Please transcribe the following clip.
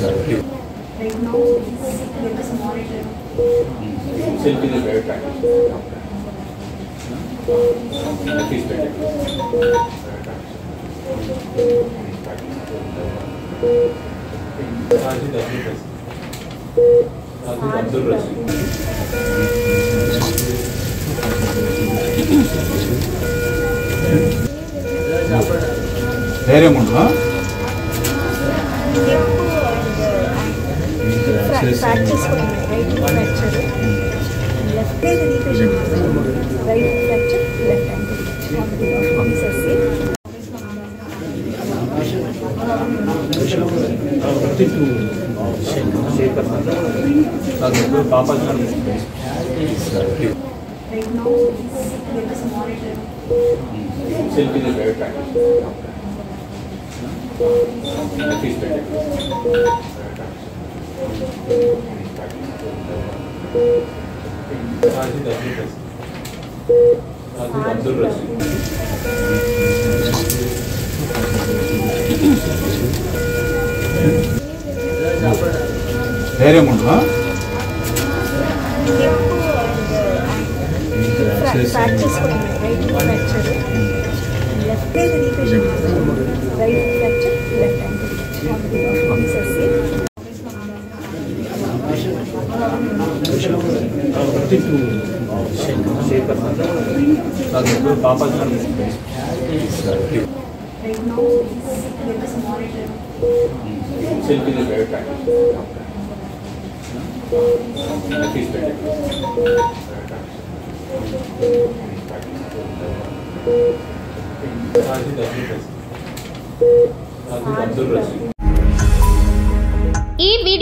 now with this monitor. Silk is a very practice. At least repatient. Right fracture, left hand. This is it. पापा जी Right now with this monitor. Silk is very practice. At least Abdul Rashid ధైర్యం ఉండు practice left पापा जी Right now with this monitor. Silk is a very practice. At least better. Very practice. Abdul Rasid.